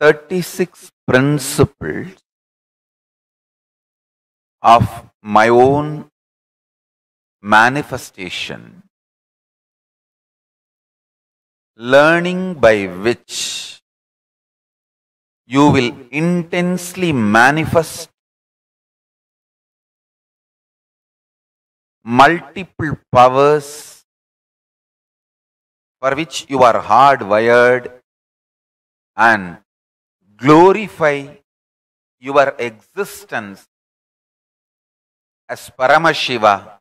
36 principles of my own manifestation, learning by which you will intensely manifest multiple powers for which you are hardwired and glorify your existence as Paramashiva.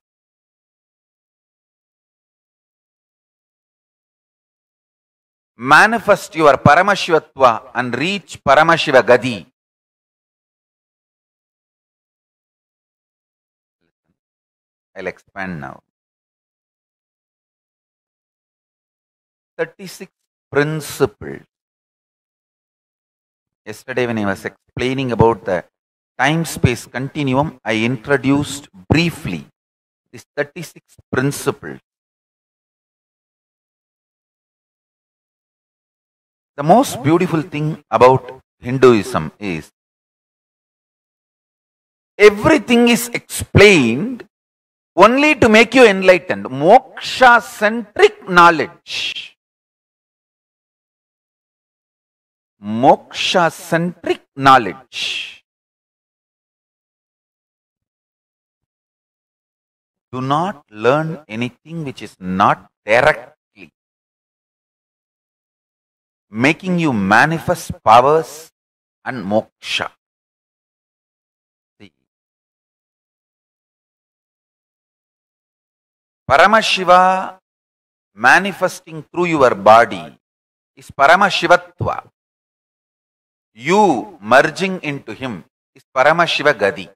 Manifest your Paramashivatva and reach Paramashiva Gadi. I'll expand now. 36 principles. Yesterday, when I was explaining about the time space continuum, I introduced briefly these 36 principles. The most beautiful thing about Hinduism is everything is explained only to make you enlightened. Moksha centric knowledge. Moksha centric knowledge. Do not learn anything which is not directly making you manifest powers and moksha. Paramashiva manifesting through your body is Paramashivatva. You merging into him is Paramashiva Gadi.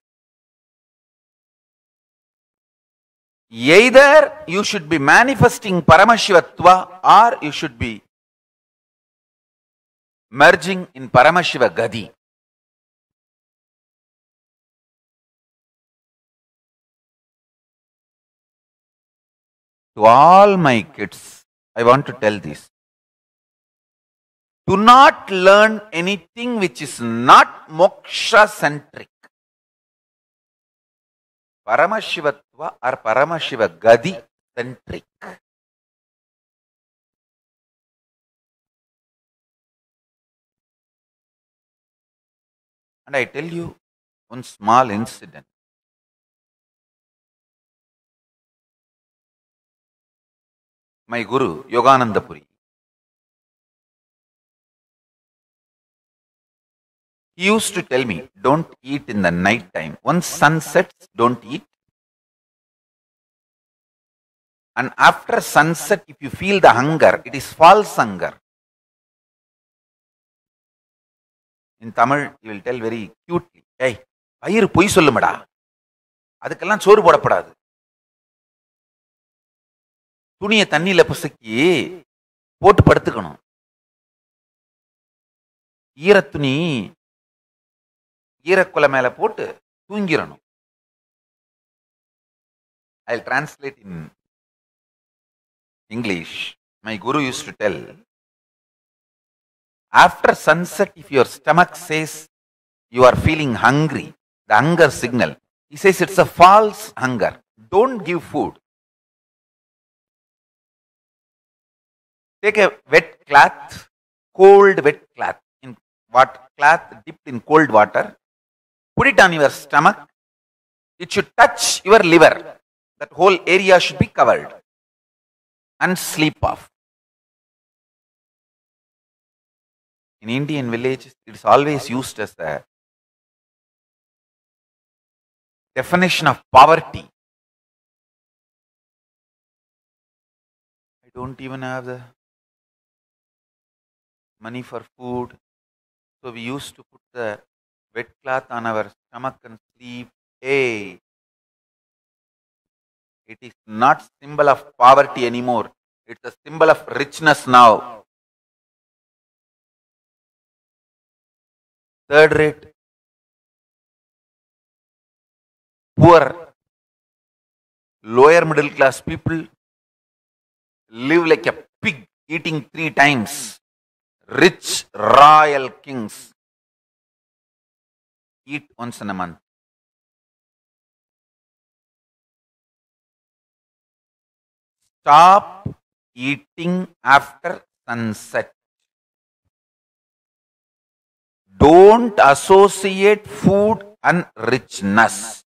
Either you should be manifesting Paramashivatva or you should be merging in Paramashiva Gadi. To all my kids, I want to tell this. Do not learn anything which is not moksha centric. Paramashivatva or Paramashiva Gadi centric. And I tell you one small incident. My Guru, Yogananda Puri, he used to tell me, don't eat in the night time. Once sun sets, don't eat. And after sunset, if you feel the hunger, it is false hunger. In Tamil, he will tell very cutely, hey, பயிர் பொய் சொல்லுமடா அதுக்கெல்லாம் சோறு போடப்படாது துணியை தண்ணியில பிசக்கி போட்டு படுத்துக்கணும் ஈரத்துணி ஈரக்குலை மேல போட்டு தூங்கிடணும் I translate in English my guru used to del after sunset, if your stomach says you are feeling hungry, the hunger signal, he says it's a false hunger. Don't give food. Take a wet cloth, cold wet cloth, in what cloth dipped in cold water, put it on your stomach. It should touch your liver. That whole area should be covered. And sleep off. in Indian villages, it is always used as a definition of poverty. I don't even have the money for food. So we used to put the wet cloth on our stomach and sleep. Hey, it is not symbol of poverty anymore. It's a symbol of richness now. third rate, poor, lower middle class people live like a pig eating three times rich royal kings eat once in a month. Stop eating after sunset. Don't associate food and richness.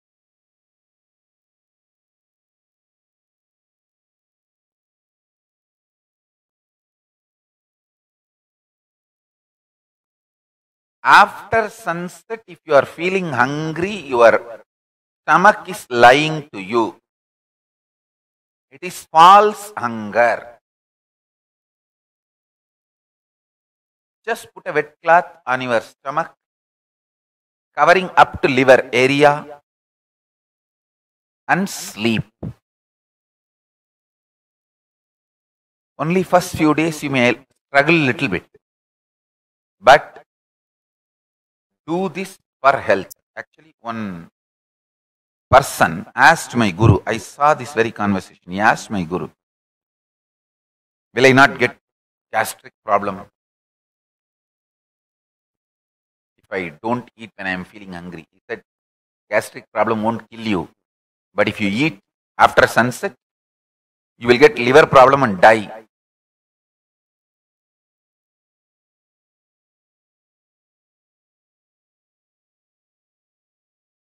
After sunset, if you are feeling hungry, your stomach is lying to you. It is false hunger. Just put a wet cloth on your stomach, covering up to liver area, and sleep. Only first few days you may struggle a little bit. But do this for health. Actually, one person asked my guru, I saw this very conversation. He asked my guru, Will I not get gastric problem if I don't eat when I am feeling hungry? He said, Gastric problem won't kill you. But if you eat after sunset, you will get liver problem and die.